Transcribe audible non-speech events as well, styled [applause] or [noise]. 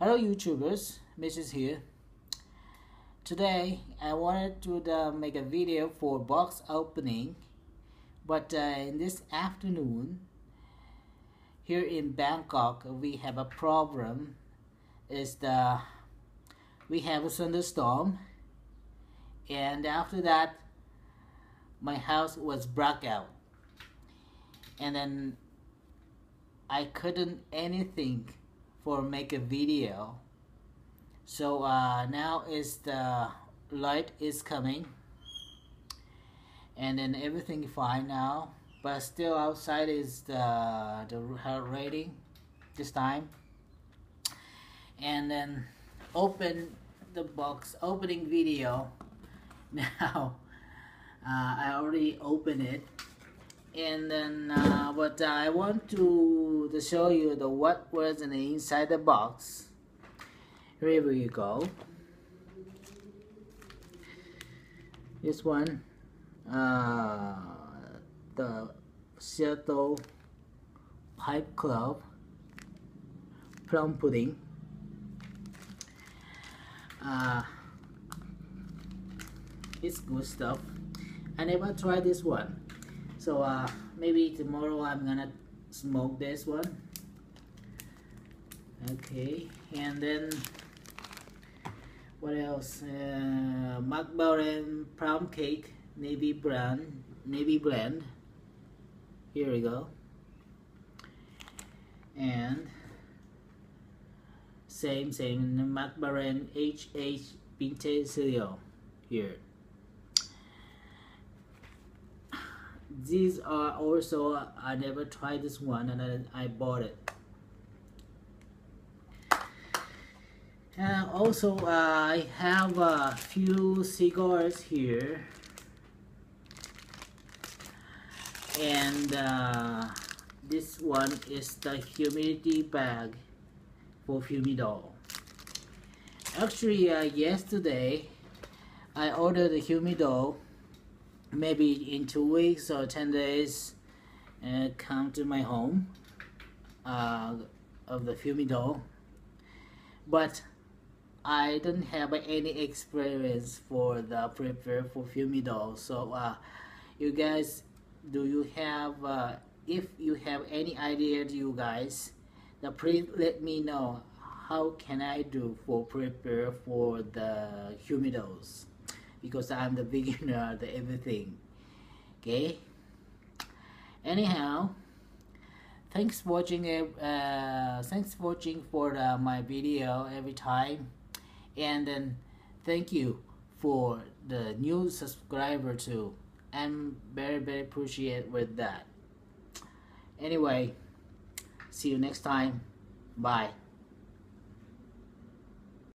Hello YouTubers, Mrs. here. Today I wanted to uh, make a video for box opening but uh, in this afternoon here in Bangkok we have a problem is the we have a thunderstorm and after that my house was black out and then I couldn't anything for make a video. So uh, now is the light is coming. And then everything fine now but still outside is the the heart rating this time. And then open the box opening video. [laughs] Now uh, I already opened it. And then uh, but I want to, to show you the what was in the inside the box. Here we go. This one uh, the Seattle Pipe Club plum pudding. Uh, it's good stuff. I never tried this one. So uh, maybe tomorrow I'm gonna smoke this one. Okay and then what else? Uh, Mac Baren plum cake navy brand navy blend. Here we go. And same same Mac Baren HH vintage Syrian here these are also I never tried this one and I, I bought it. And also I have a few cigars here. And uh, this one is the humidity bag for Humidor actually uh, yesterday I ordered the Humidor maybe in two weeks or 10 days uh, come to my home uh, of the Humidor but I don't have any experience for the prepare for Humidor so uh, you guys do you have uh, if you have any idea you guys then please let me know. How can I do for prepare for the Humidors because I'm the beginner the everything. Okay? Anyhow thanks for watching uh, thanks for watching for the, my video every time. And then thank you for the new subscriber too. I'm very very appreciate with that. Anyway see you next time. Bye